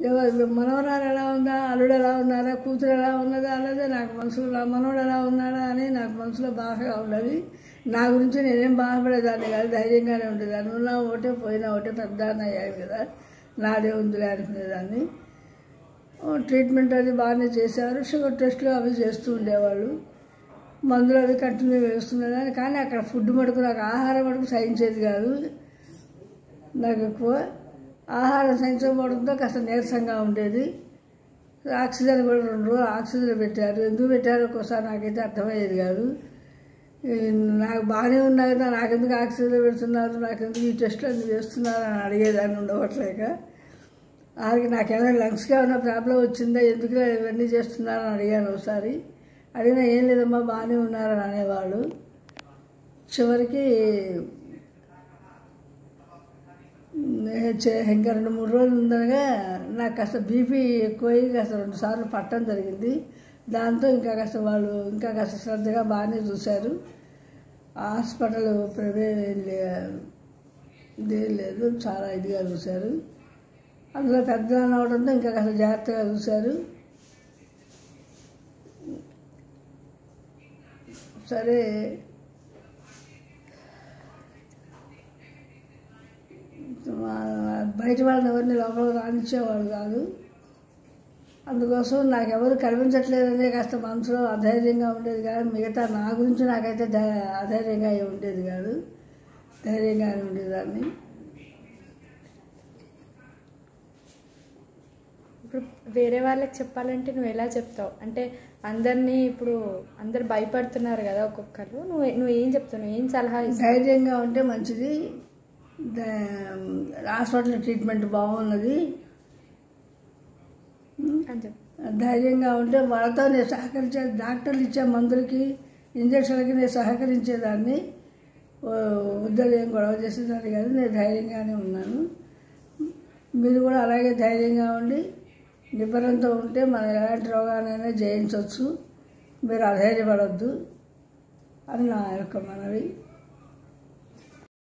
ఎవరు మనవరాలు ఎలా ఉందా అల్లుడు ఎలా ఉన్నారా కూతురు ఎలా ఉన్నదా అన్నదే నాకు మనసులో మనవడు ఎలా ఉన్నాడా అని నాకు మనసులో బాధగా ఉన్నది. నా గురించి నేనేం బాధపడేదాన్ని కాదు ధైర్యంగానే ఉండేదాన్ని. ఉన్నా ఒకటే పోయినా ఒకటే పెద్ద అయ్యాడు కదా నాదే ఉందిలే అనుకునేదాన్ని. ట్రీట్మెంట్ అది బాగానే చేశారు. షుగర్ టెస్ట్లు అవి చేస్తూ ఉండేవాళ్ళు. మందులు అవి కంటిన్యూ వేస్తున్నదాన్ని కానీ అక్కడ ఫుడ్ మటుకు నాకు ఆహారం మటుకు సహించేది కాదు. నాకు ఎక్కువ ఆహారం సహించకపోవడంతో కాస్త నీరసంగా ఉండేది. ఆక్సిజన్ కూడా రెండు రోజులు ఆక్సిజన్ పెట్టారు. ఎందుకు పెట్టారో ఒక్కోసారి నాకైతే అర్థమయ్యేది కాదు. నాకు బాగానే ఉన్నా కదా నాకెందుకు ఆక్సిజన్ పెడుతున్నారు నాకెందుకు ఈ టెస్ట్లు అన్ని చేస్తున్నారు అని అడిగేదాన్ని ఉండవట్లేక. ఆడికి నాకేమైనా లంగ్స్గా ఏమైనా ప్రాబ్లం వచ్చిందా ఎందుకు ఇవన్నీ చేస్తున్నారని అడిగాను ఒకసారి. అడిగినా ఏం లేదమ్మా బాగానే ఉన్నారని అనేవాళ్ళు. చివరికి ఇంకా రెండు మూడు రోజులు ఉందనగా నాకు కాస్త బీపీ ఎక్కువై కాస్త రెండు సార్లు పట్టడం జరిగింది. దాంతో ఇంకా కాస్త వాళ్ళు ఇంకా కాస్త శ్రద్ధగా బాగానే చూశారు. హాస్పిటల్ ప్రైవేట్ ఇదేం లేదు చాలా ఇదిగా చూశారు. అందులో పెద్ద అవడంతో ఇంకా కాస్త జాగ్రత్తగా చూశారు. సరే బయట వాళ్ళని ఎవరిని లోపల రానిచ్చేవాడు కాదు. అందుకోసం నాకు ఎవరు కనిపించట్లేదనే కాస్త మనసులో అధైర్యంగా ఉండేది కాదు. మిగతా నా గురించి నాకైతే అధైర్యంగా ఉండేది కాదు. ధైర్యంగానే ఉండేదాన్ని. ఇప్పుడు వేరే వాళ్ళకి చెప్పాలంటే నువ్వు ఎలా చెప్తావు? అంటే అందరినీ ఇప్పుడు అందరు భయపడుతున్నారు కదా ఒక్కొక్కరు. నువ్వు నువ్వు ఏం చెప్తావు? నువ్వు ఏం సలహా ధైర్యంగా ఉంటే మంచిది. హాస్పిటల్ ట్రీట్మెంట్ బాగున్నది. ధైర్యంగా ఉంటే వాళ్ళతో నేను సహకరించే డాక్టర్లు ఇచ్చే మందులకి ఇంజక్షన్లకి నేను సహకరించేదాన్ని. ఉద్దరు ఏం గొడవ చేసేదాన్ని కాదు నేను ధైర్యంగానే ఉన్నాను. మీరు కూడా అలాగే ధైర్యంగా ఉండి నిబ్బరంతో ఉంటే మనం ఎలాంటి రోగానైనా జయించవచ్చు. మీరు అధైర్యపడద్దు అని నా యొక్క మనవి.